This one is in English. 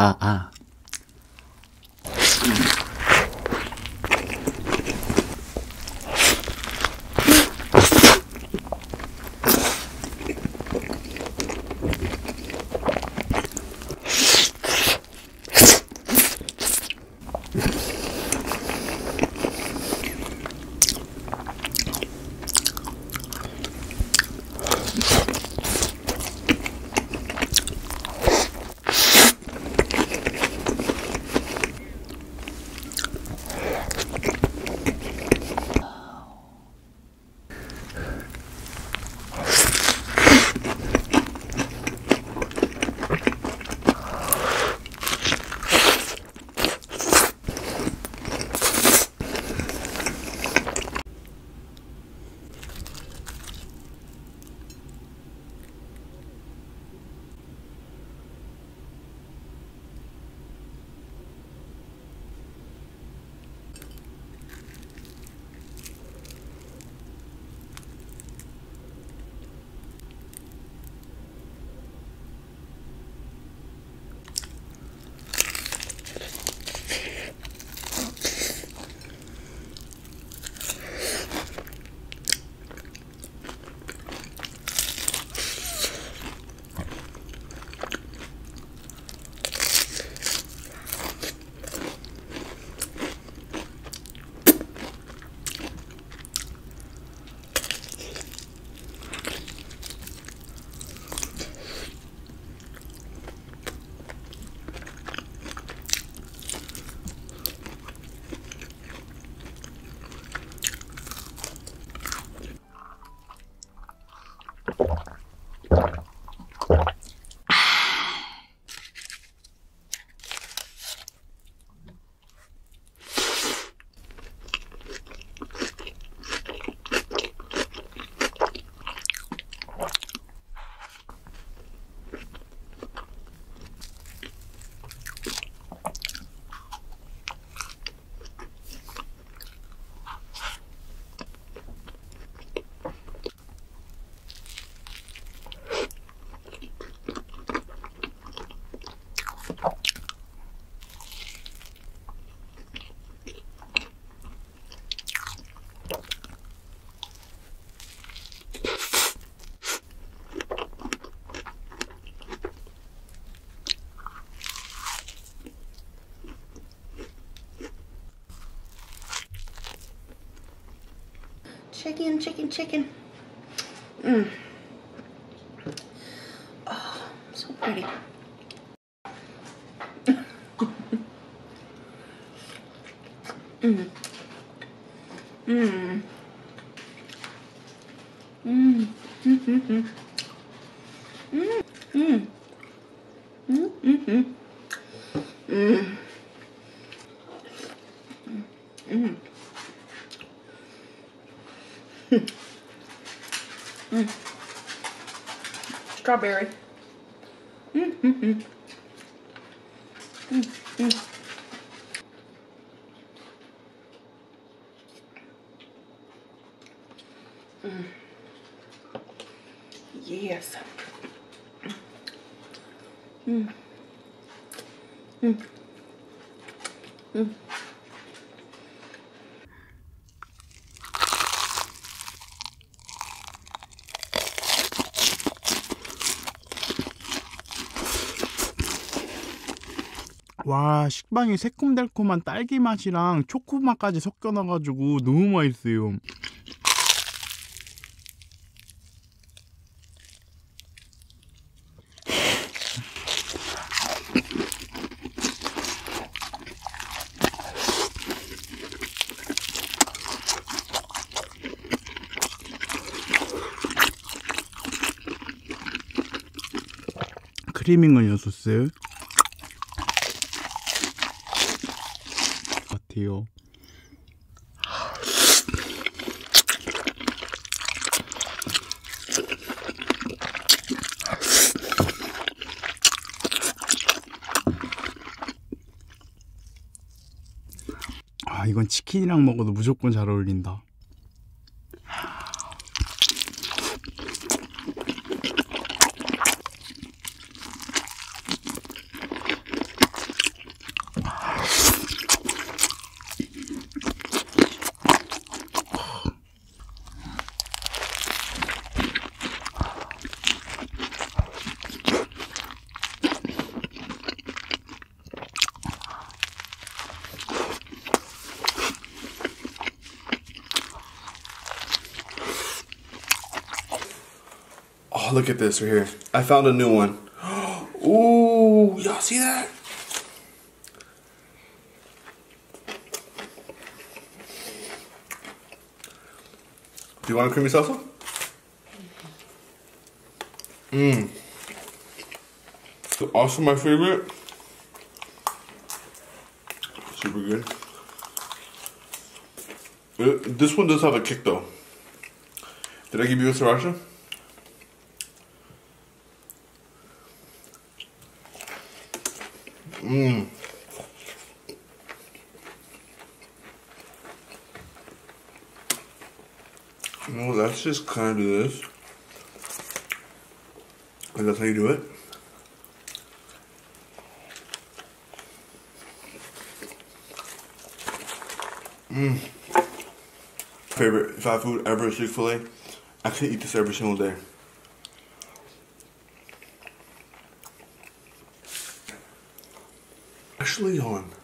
아, 아. Chicken, chicken, chicken. Mmm. Oh, so pretty. Mmm. Mmm. Mmm. Mmm. Mmm. Mmm. Mmm. Mmm. Mmm. Mmm. Mm. Strawberry. Mm -hmm. Mm -hmm. Mm. Yes. Mm. Mm. Mm. 와, 식빵이 새콤달콤한 딸기 맛이랑 초코 맛까지 섞여 놔가지고 너무 맛있어요. 크리밍 을 소스 같아요. 아, 이건 치킨이랑 먹어도 무조건 잘 어울린다. Oh, look at this right here. I found a new one. Ooh, y'all see that? Do you want a creamy salsa? Mmm. Also my favorite. Super good. Uh, this one does have a kick though. Did I give you a sriracha? Mmm. Well, let's just kind of this. And that's how you do it. Mmm. Favorite fast food ever is Chick-fil-A. I could eat this every single day. Actually, on.